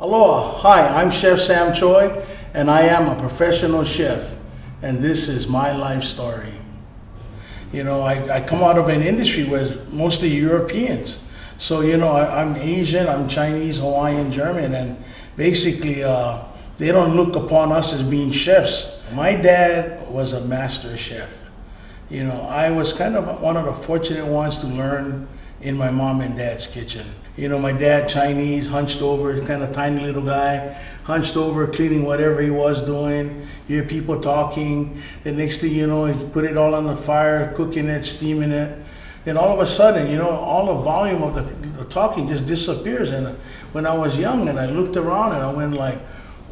Aloha, hi, I'm Chef Sam Choy, and I am a professional chef, and this is my life story. You know, I, I come out of an industry with mostly Europeans. So, you know, I, I'm Asian, I'm Chinese, Hawaiian, German, and basically, uh, they don't look upon us as being chefs. My dad was a master chef. You know, I was kind of one of the fortunate ones to learn in my mom and dad's kitchen. You know, my dad, Chinese, hunched over, kind of tiny little guy, hunched over, cleaning whatever he was doing. You hear people talking. The next thing you know, he put it all on the fire, cooking it, steaming it. Then all of a sudden, you know, all the volume of the, the talking just disappears. And when I was young and I looked around and I went like,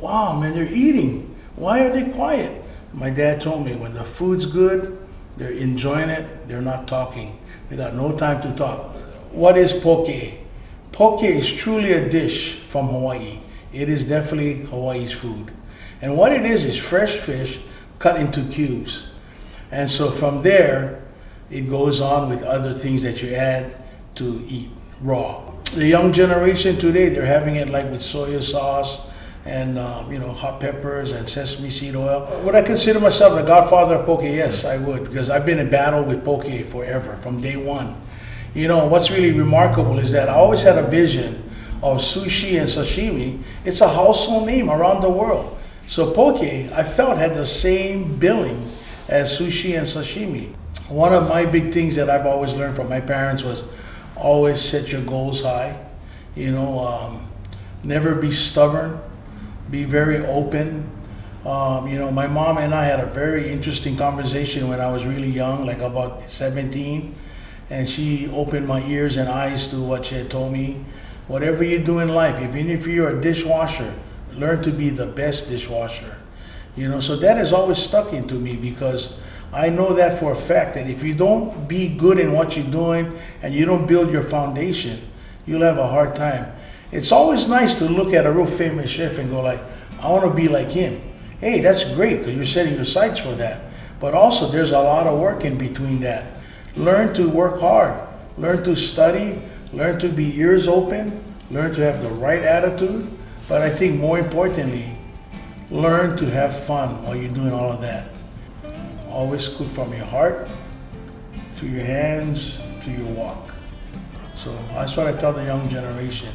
wow, man, they're eating. Why are they quiet? My dad told me when the food's good, they're enjoying it, they're not talking. They got no time to talk. What is poke? Poke is truly a dish from Hawaii. It is definitely Hawaii's food. And what it is is fresh fish cut into cubes. And so from there, it goes on with other things that you add to eat raw. The young generation today, they're having it like with soya sauce and um, you know hot peppers and sesame seed oil. Would I consider myself the godfather of poke? Yes, I would because I've been in battle with poke forever from day one. You know what's really remarkable is that I always had a vision of sushi and sashimi. It's a household name around the world. So poke, I felt had the same billing as sushi and sashimi. One of my big things that I've always learned from my parents was always set your goals high. You know, um, never be stubborn be very open. Um, you know, my mom and I had a very interesting conversation when I was really young, like about 17, and she opened my ears and eyes to what she had told me. Whatever you do in life, even if you're a dishwasher, learn to be the best dishwasher. You know, so that has always stuck into me because I know that for a fact that if you don't be good in what you're doing and you don't build your foundation, you'll have a hard time. It's always nice to look at a real famous chef and go like, I want to be like him. Hey, that's great because you're setting your sights for that. But also, there's a lot of work in between that. Learn to work hard. Learn to study. Learn to be ears open. Learn to have the right attitude. But I think more importantly, learn to have fun while you're doing all of that. Always cook from your heart, to your hands, to your wok. So that's what I tell the young generation.